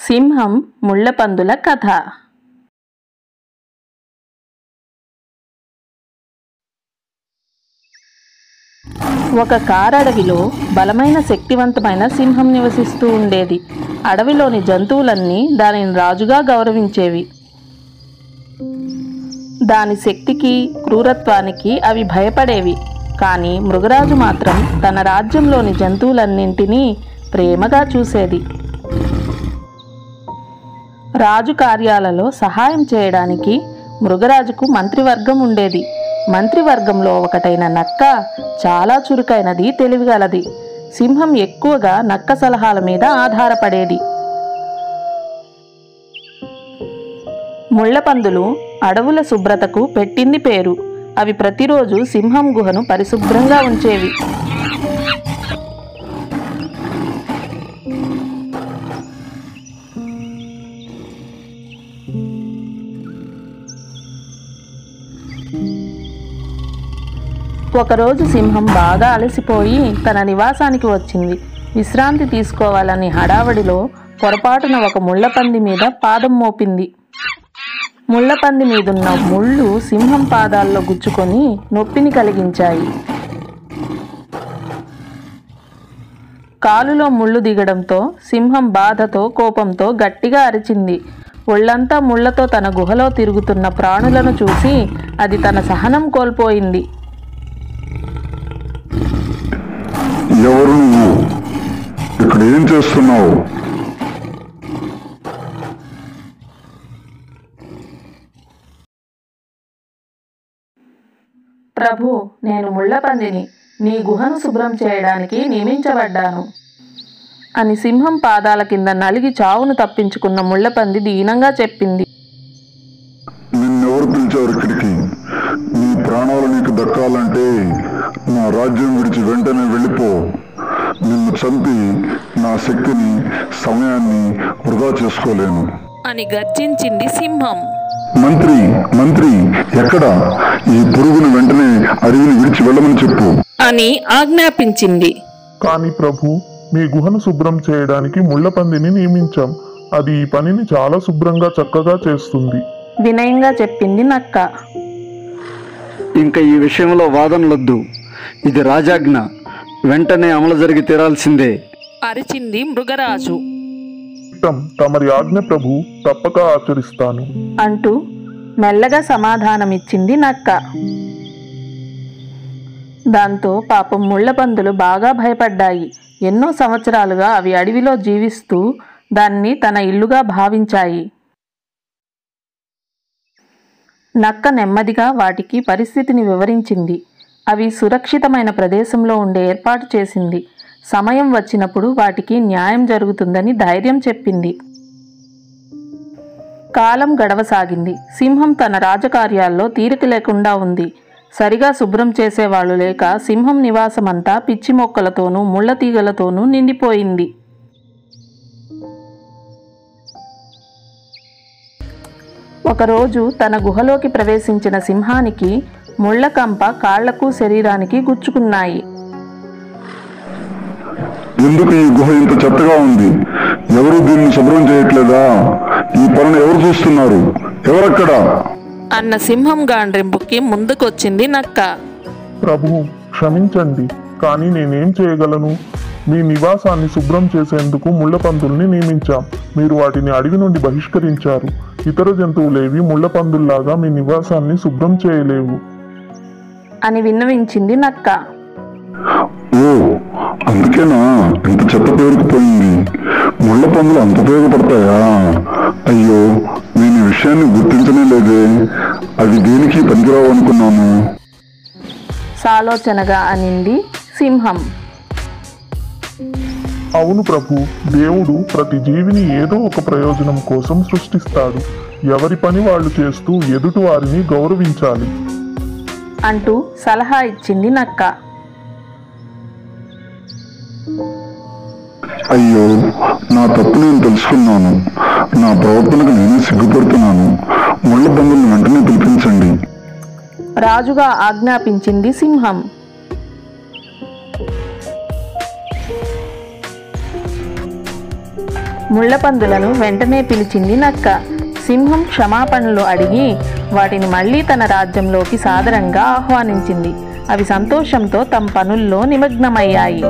సింహం ముళ్ళపందుల కథ. ఒక కారడవిలో బలమైన శక్తివంతమైన సింహం నివసిస్తూ ఉండేది. అడవిలోని జంతువులన్నీ దానిని రాజుగా గౌరవించేవి. దాని శక్తికి క్రూరత్వానికి అవి భయపడేవి. కానీ మృగరాజు మాత్రం తన రాజ్యంలోని జంతువులన్నింటినీ ప్రేమగా చూసేది. రాజు కార్యాలలో సహాయం చేయడానికి మృగరాజుకు మంత్రివర్గం ఉండేది. మంత్రివర్గంలో ఒకటైన నక్క చాలా చురుకైనది తెలివిగలది. సింహం ఎక్కువగా నక్క సలహాల మీద ఆధారపడేది. ముళ్ళపందులు అడవుల శుభ్రతకు పెట్టింది పేరు. అవి ప్రతిరోజు సింహం గుహను పరిశుభ్రంగా ఉంచేవి. ఒకరోజు సింహం బాగా అలసిపోయి తన నివాసానికి వచ్చింది. విశ్రాంతి తీసుకోవాలని హడావడిలో పొరపాటున ఒక ముళ్ళపంది మీద పాదం మోపింది. ముళ్ళపంది మీదున్న ముళ్ళు సింహం పాదాల్లో గుచ్చుకొని నొప్పిని కలిగించాయి. కాలులో ముళ్ళు దిగడంతో సింహం బాధతో కోపంతో గట్టిగా అరిచింది. ఒళ్ళంతా ముళ్ళతో తన గుహలో తిరుగుతున్న ప్రాణులను చూసి అది తన సహనం కోల్పోయింది. ఎవరు నువ్వు? ఇక్కడ ఏం చేస్తున్నావు? ప్రభు నేను ముళ్ళపందిని నీ గుహను శుభ్రం చేయడానికి నియమించబడ్డాను. అని సింహం పాదాల కింద నలిగి చావును తప్పించుకున్న ముళ్ళపంది దీనంగా చెప్పింది. నిన్నెవరు పిలిచారు ఇక్కడికి? నీ ప్రాణాలు నీకు దక్కాలంటే నా రాజ్యం విడిచి వెంటనే వెళ్ళిపో. నిన్ను చంపి నా శక్తిని సమయాన్ని వృధా చేసుకోలేను. అని గర్జించింది సింహం. మంత్రి మంత్రి ఎక్కడ? ఈ పురుగును వెంటనే అడవిని విడిచి వెళ్ళమని చెప్పు. అని ఆజ్ఞాపించింది. కానీ ప్రభు మీ గుహను శుభ్రం చేయడానికి ముళ్ళపందిని నియమించాం. అది ఈ పనిని చాలా శుభ్రంగా చక్కగా చేస్తుంది. వినయంగా చెప్పింది నక్క. ఇంకా ఈ విషయంలో వాదనలొద్దు. ఇది రాజాజ్ఞ. వెంటనే అమలు జరిగి తీరాల్సిందే. అరిచింది మృగరాజు. తమరి ఆజ్ఞ ప్రభు తప్పక ఆచరిస్తాను. అంటూ మెల్లగా సమాధానమిచ్చింది నక్క. దాంతో పాపం ముళ్ళపందులు బాగా భయపడ్డాయి. ఎన్నో సంవత్సరాలుగా అవి అడవిలో జీవిస్తూ దాన్ని తన ఇల్లుగా భావించాయి. నక్క నెమ్మదిగా వాటికి పరిస్థితిని వివరించింది. అవి సురక్షితమైన ప్రదేశంలో ఉండే ఏర్పాటు చేసింది. సమయం వచ్చినప్పుడు వాటికి న్యాయం జరుగుతుందని ధైర్యం చెప్పింది. కాలం గడవసాగింది. సింహం తన రాజకార్యాల్లో తీరిక లేకుండా ఉంది. సరిగా శుభ్రం చేసేవాళ్ళు లేక సింహం నివాసమంతా పిచ్చి మొక్కలతోనూ ముళ్ళ తీగలతోనూ నిండిపోయింది. ఒకరోజు తన గుహలోకి ప్రవేశించిన సింహానికి ముళ్ళ కంప కాళ్ళకు శరీరానికి గుచ్చుకున్నాయి. ఎందుకు ఈ గుహ ఇంత చెత్తగా ఉంది? ఎవరు దీన్ని శుభ్రం చేయట్లేదా? ఈ పనులు ఎవరు చూస్తున్నారు? ఎవరక్కడ? అన్న సింహం గాండ్రింపుకి ముందుకొచ్చింది నక్క. ప్రభు క్షమించండి కానీ నేనేం చేయగలను? మీ నివాసాన్ని శుభ్రం చేసేందుకు ముళ్ళపందుల్ని నియమించాం. మీరు వాటిని అడవి నుండి బహిష్కరించారు. ఇతర జంతువులేవి ముళ్ళపందుల్లాగా మీ నివాసాన్ని శుభ్రం చేయలేవు. అని విన్నవించింది నక్క. ఓ అందుకేనా? ఇంత చెత్త పేరుకుపోయింది ముళ్ళ పందులు అంత ఉపయోగపడతాయా? అయ్యో నేను ఈ విషయాన్ని గుర్తించనే లేదే. అవి దేనికి పనికిరావు అనుకున్నాను. సాలోచనగా అనింది సింహం. అవును ప్రభు దేవుడు ప్రతి జీవిని ఏదో ఒక ప్రయోజనం కోసం సృష్టిస్తాడు. ఎవరి పని వాళ్ళు చేస్తూ ఎదుటి వారిని గౌరవించాలి. అంటూ సలహా ఇచ్చింది నక్క. అయ్యో నా తప్పు నేను తెలుసుకున్నాను. నా ప్రవర్తనకు నేనే సిగ్గుపడుతున్నాను. ముళ్ళ పందులను వెంటనే పిలిపించండి. రాజుగా ఆజ్ఞాపించింది సింహం. ముళ్ళపందులను వెంటనే పిలిచింది నక్క. సింహం క్షమాపణలు అడిగి వాటిని మళ్ళీ తన రాజ్యంలోకి సాదరంగా ఆహ్వానించింది. అవి సంతోషంతో తమ పనుల్లో నిమగ్నమయ్యాయి.